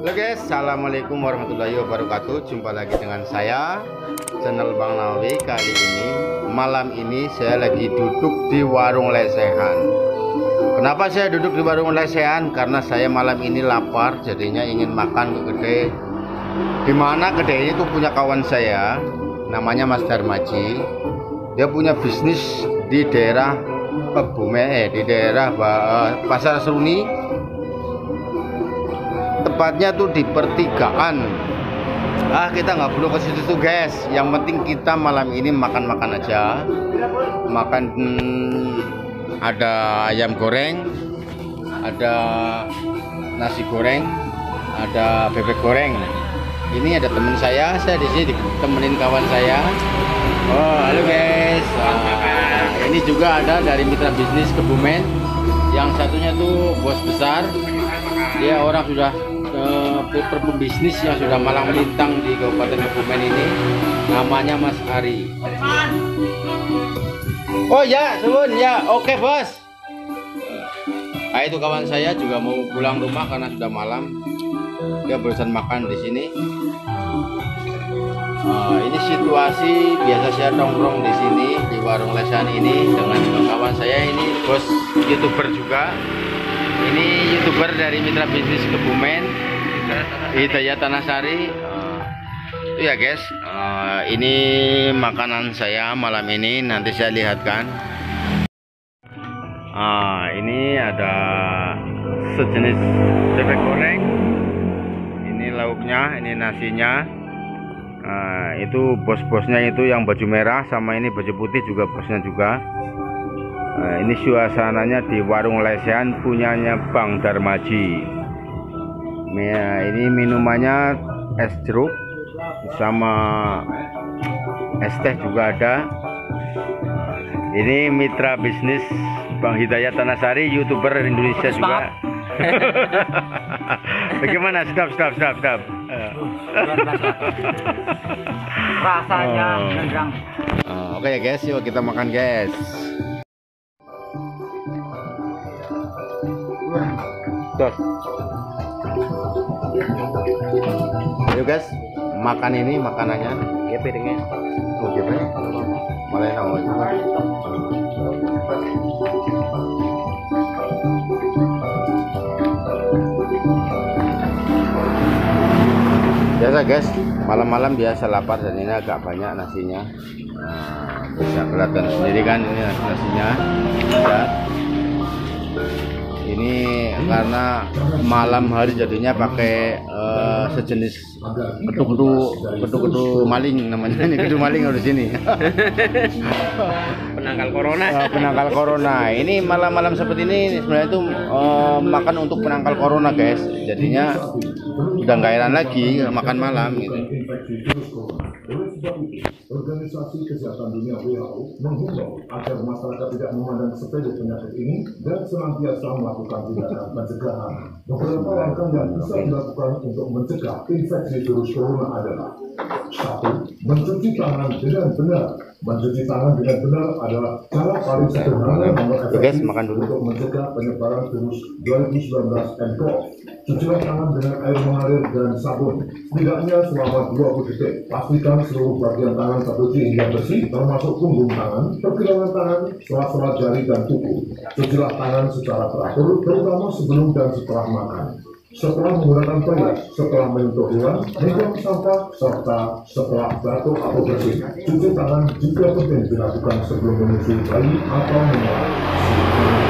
Halo guys, Assalamualaikum warahmatullahi wabarakatuh. Jumpa lagi dengan saya Channel Bang Nawawi Kali ini Malam ini saya lagi duduk di warung lesehan. Kenapa saya duduk di warung lesehan? Karena saya malam ini lapar Jadinya ingin makan ke gede. Di mana gede ini tuh punya kawan saya Namanya Mas Darmaji. Dia punya bisnis di daerah Kebumen eh, di daerah eh, Pasar Seruni tepatnya tuh di pertigaan. Ah kita nggak perlu ke situ tuh guys. Yang penting kita malam ini makan-makan aja. Makan hmm, ada ayam goreng ada nasi goreng ada bebek goreng. Ini ada teman saya saya di sini ditemenin kawan saya. Oh halo guys. Nah, ini juga ada dari mitra bisnis Kebumen. Yang satunya tuh bos besar. Dia orang sudah uh, pembisnis yang sudah malang melintang di Kabupaten Kebumen ini namanya Mas Ari. Oh ya Sun ya. Oke bos. Nah itu kawan saya juga mau pulang rumah karena sudah malam. Dia barusan makan di sini. Uh, ini situasi biasa saya nongkrong di sini di warung lesan ini dengan kawan saya ini bos youtuber juga. Ini youtuber dari mitra bisnis Kebumen Hidayat Tanasari uh, ya guys. Uh, ini makanan saya malam ini. Nanti saya lihatkan. Uh, ini ada sejenis bebek goreng. Ini lauknya ini nasinya. Uh, itu bos-bosnya itu yang baju merah sama ini baju putih juga bosnya juga. Nah, ini suasananya di warung lesehan punyanya Bang Darmaji. Nah, ini minumannya es jeruk sama es teh juga ada. Ini mitra bisnis Bang Hidayat Tanasari, youtuber Indonesia juga. Bagaimana? Stop, stop, stop, stop. Rasanya oh. oh, Oke okay, ya guys, yuk kita makan guys. Dos. Ayo guys, makan ini makanannya. Ya piringnya. Oh, gitu. Mulai tahu. Biasa guys, malam-malam biasa lapar dan ini agak banyak nasinya. Nah, bisa kelihatan sendiri kan ini nasinya. Ya ini karena malam hari jadinya pakai uh, sejenis ketu-ketu ketu-ketu maling namanya. Ini ketu maling di sini penangkal corona uh, penangkal corona ini malam-malam seperti ini sebenarnya itu uh, makan untuk penangkal corona guys jadinya udah nggak heran lagi makan malam gitu Organisasi Kesehatan Dunia WHO menghimbau agar masyarakat tidak memandang sepele penyakit ini dan senantiasa melakukan tindakan pencegahan. Beberapa langkah yang bisa dilakukan untuk mencegah infeksi virus corona adalah satu, mencuci tangan dengan benar. Mencuci tangan dengan benar adalah cara paling sederhana efektif untuk mencegah penyebaran virus 2019 nCoV. Cucilah tangan dengan air mengalir dan sabun, setidaknya selama 20 detik. Pastikan seluruh bagian tangan tercuci hingga bersih, termasuk punggung tangan, pergelangan tangan, sela-sela jari dan kuku. Cucilah tangan secara teratur, terutama sebelum dan setelah makan setelah menggunakan toilet, setelah menyentuh hewan, membuang sampah, serta setelah batuk atau bersin. Cuci tangan juga penting dilakukan sebelum menyusui bayi atau menyala.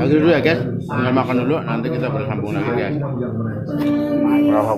Lagi dulu ya guys, tinggal makan dulu, nanti kita bersambung lagi guys. Berapa